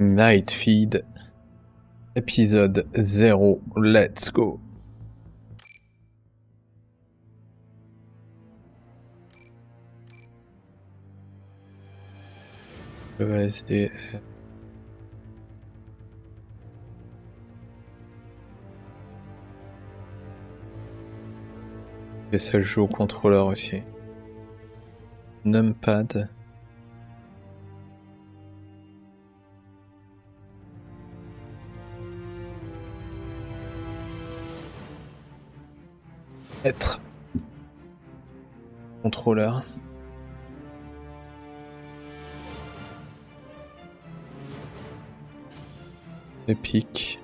Night Feed, épisode 0, let's go. ESD. Et ça joue au contrôleur aussi. Numpad. Être. Contrôleur. Épique.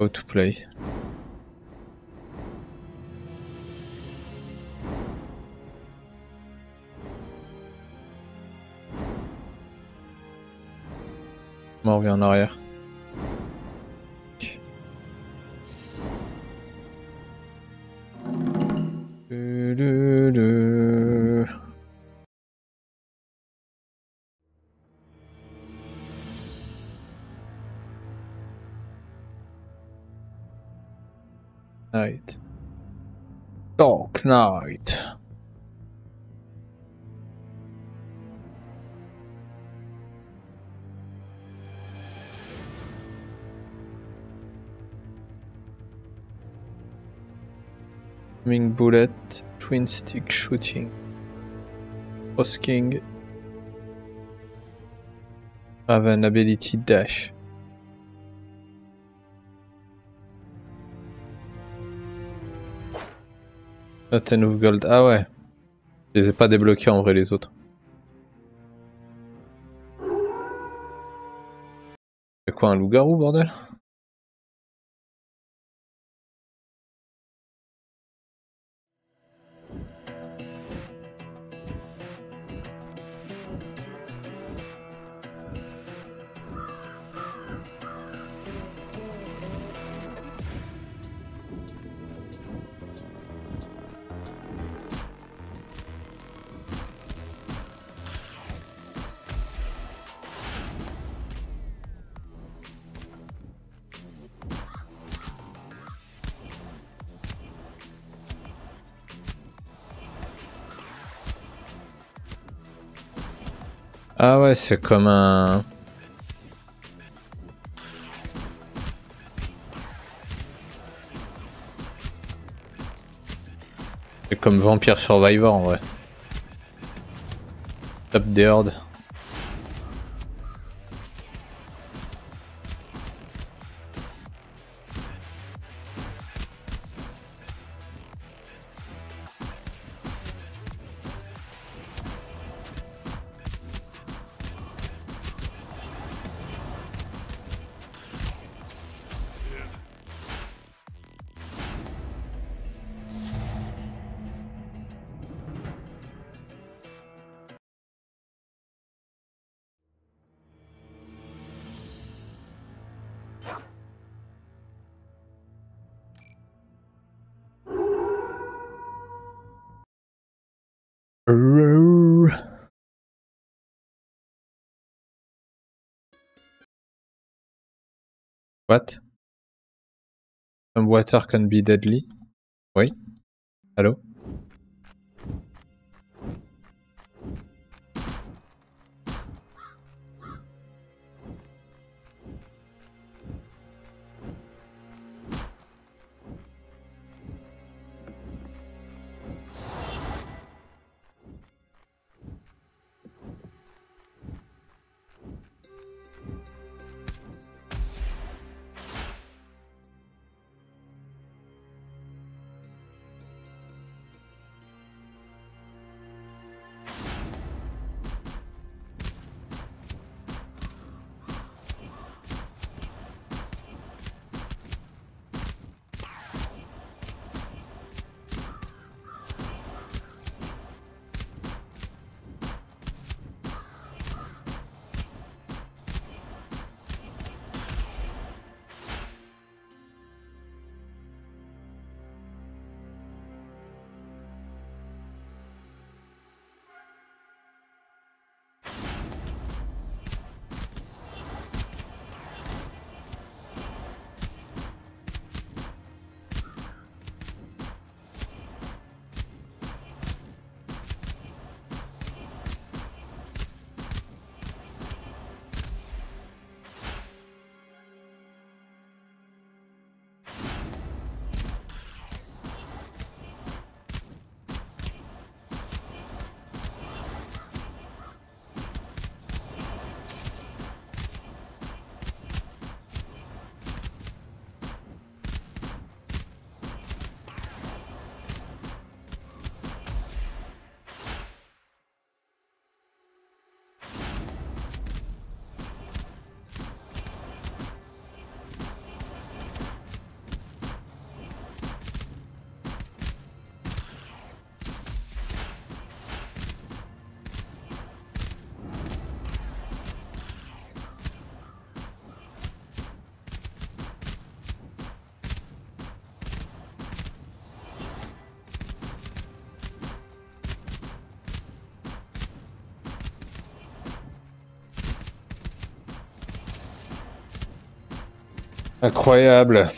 How to play. On revient en arrière. Night. Dark night. Wing bullet, twin stick shooting. Cross King have an ability dash. Ten of gold. Ah ouais. Je les ai pas débloqués en vrai les autres. C'est quoi un loup-garou bordel? Ah ouais, c'est comme un... C'est comme Vampire Survivor en vrai. Top des hordes. What? Some water can be deadly? Oui? Allô? Incroyable.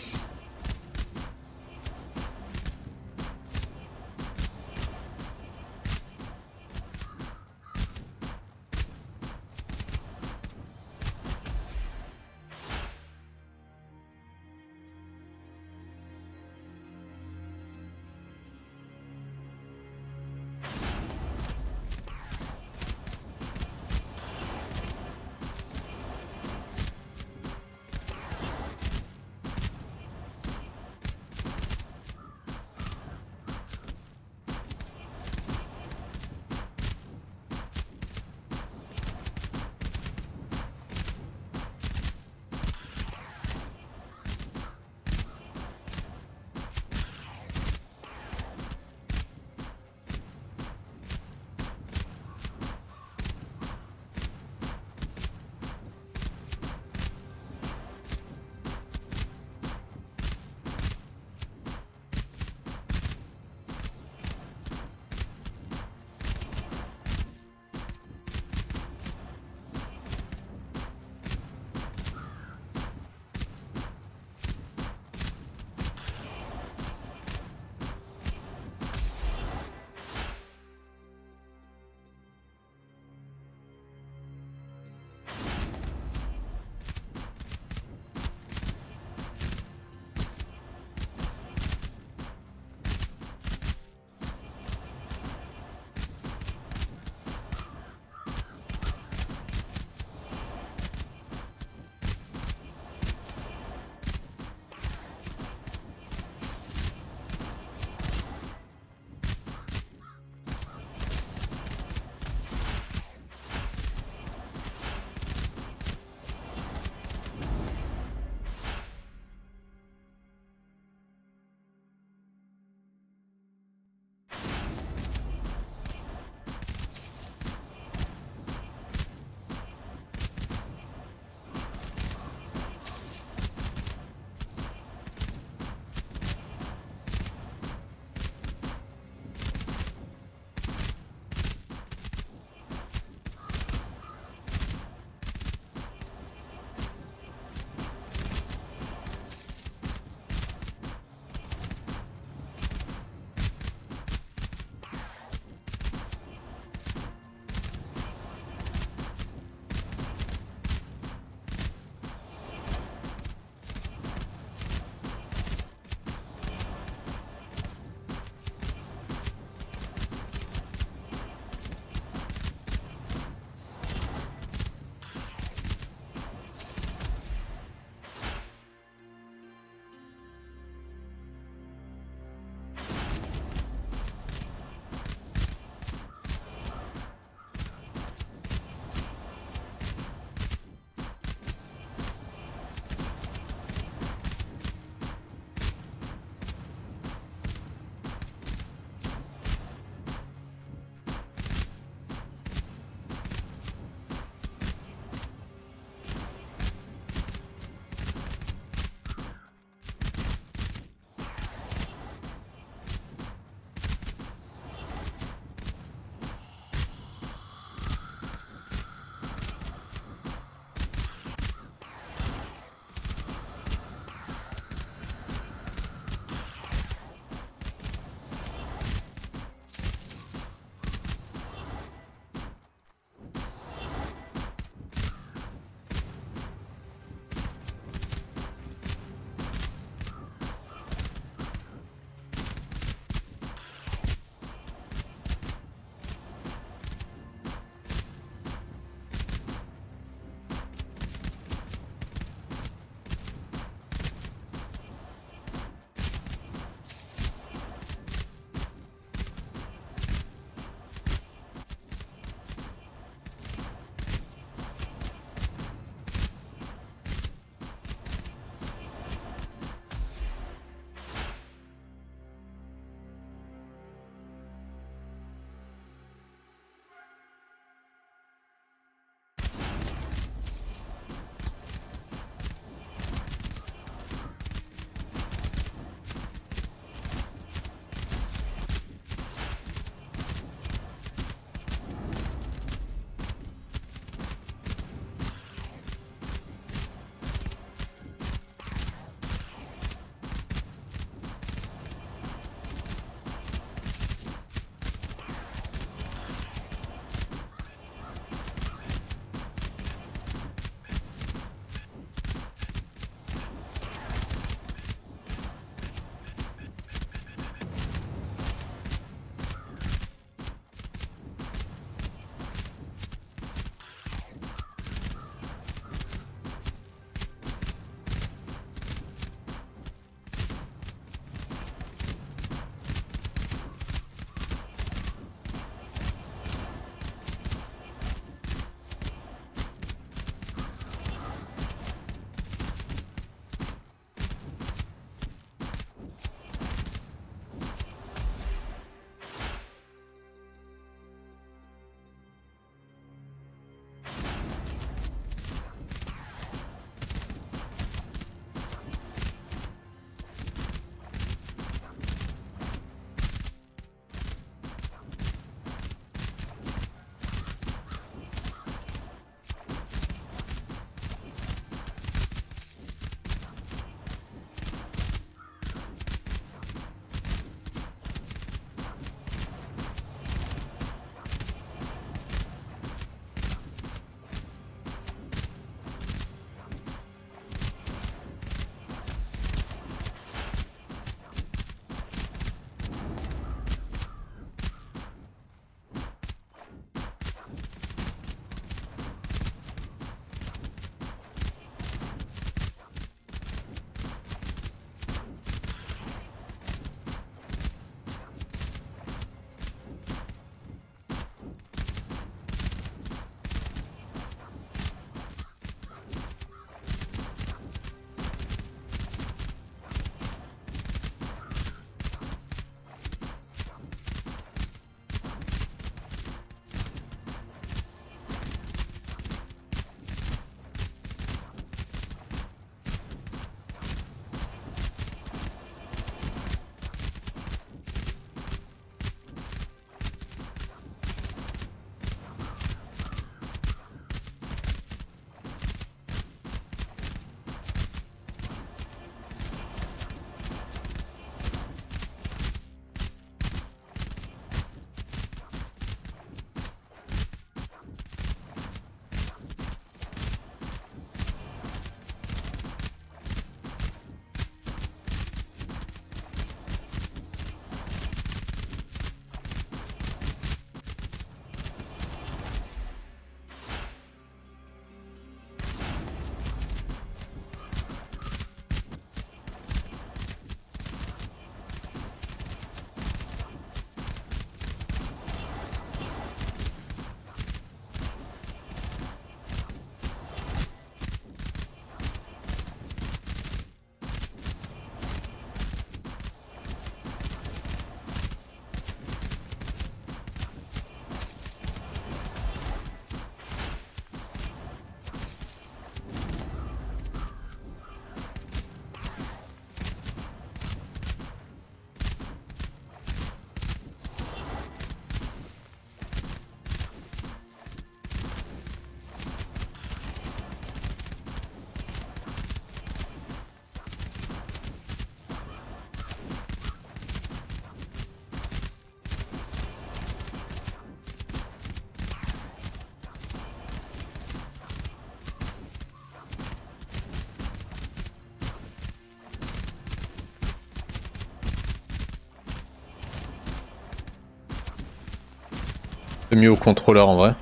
C'est mieux au contrôleur en vrai.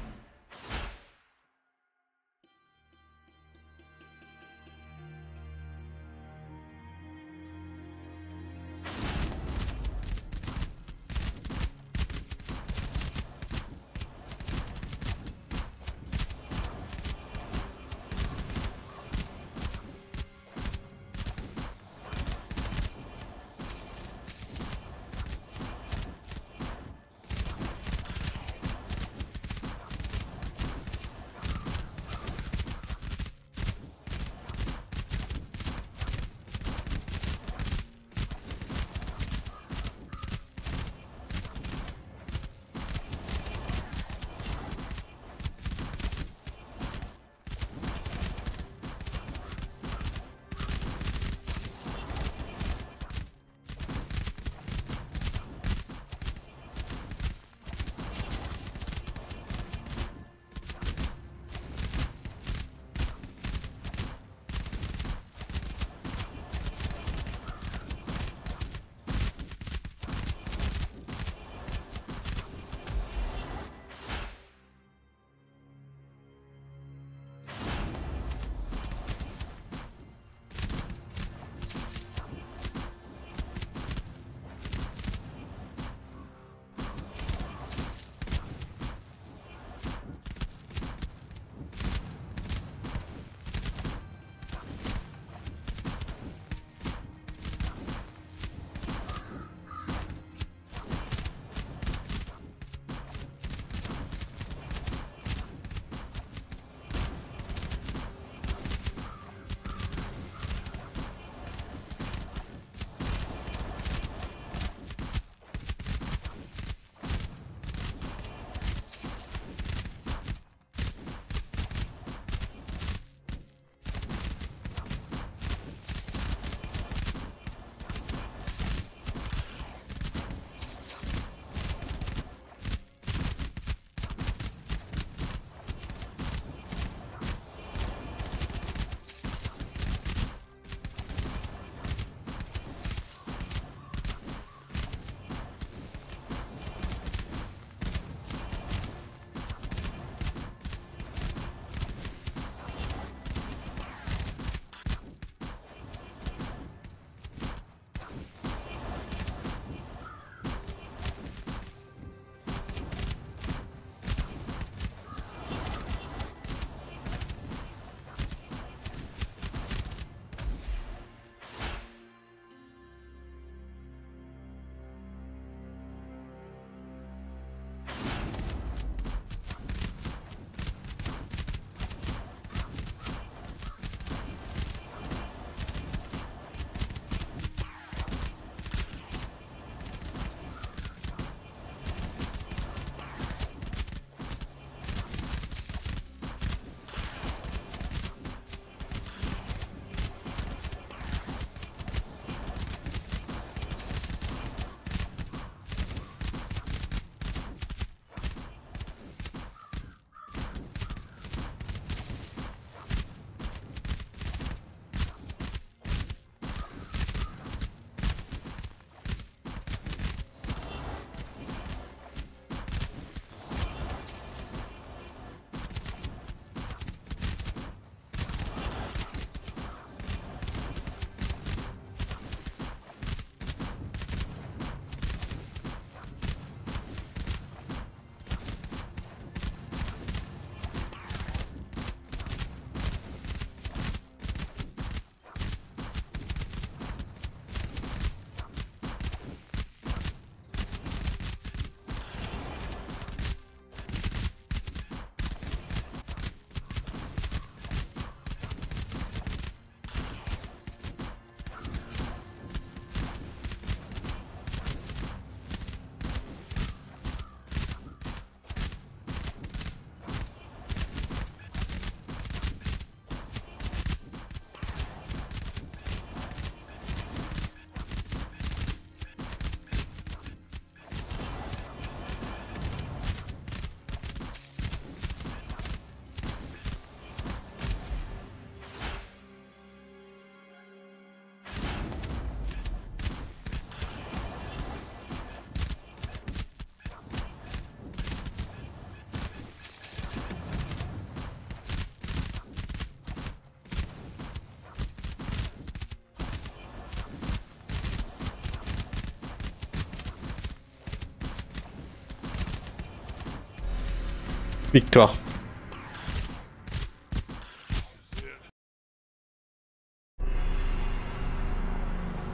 Victoire.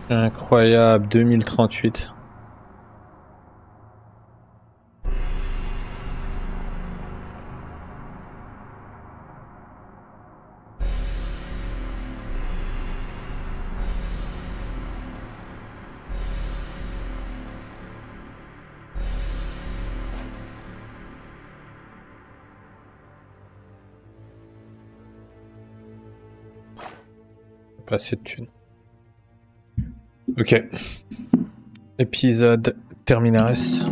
Incroyable, 2038. Pas assez de thunes. Ok. Épisode Terminaris.